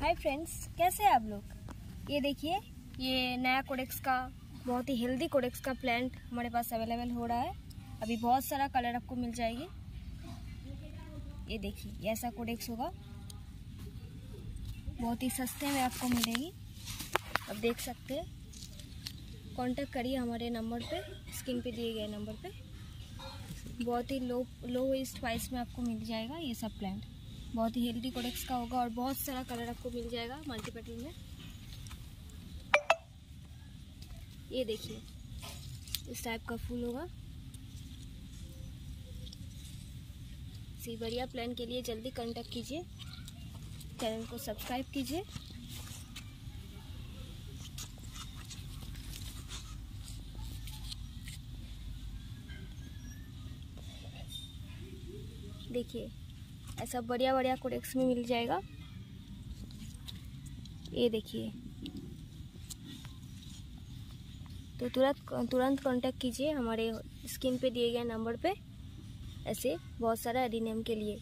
Hi friends कैसे हैं आप लोग? ये देखिए, ये नया कोडेक्स का, बहुत ही हेल्दी कोडेक्स का प्लांट हमारे पास अवेलेबल हो रहा है। अभी बहुत सारा कलर आपको मिल जाएगी। ये देखिए ऐसा कोडेक्स होगा। बहुत ही सस्ते में आपको मिलेगी। अब देख सकते हैं। कांटेक्ट करिए हमारे नंबर पे स्क्रीन पे दिए गए नंबर पे। बहुत ही लो लो प्राइस में आपको मिल जाएगा ये सब प्लांट बहुत ही हेल्दी प्रोडक्ट्स का होगा और बहुत सारा कलर आपको मिल जाएगा मल्टीपटल में। ये देखिए, इस टाइप का फूल होगा। सी बढ़िया प्लान के लिए जल्दी कांटेक्ट कीजिए। चैनल को सब्सक्राइब कीजिए। देखिए ऐसा बढ़िया बढ़िया कोडेक्स में मिल जाएगा। ये देखिए। तो तुरंत तुरंत कांटेक्ट कीजिए हमारे स्क्रीन पे दिए गए नंबर पे, ऐसे बहुत सारा एडिनियम के लिए।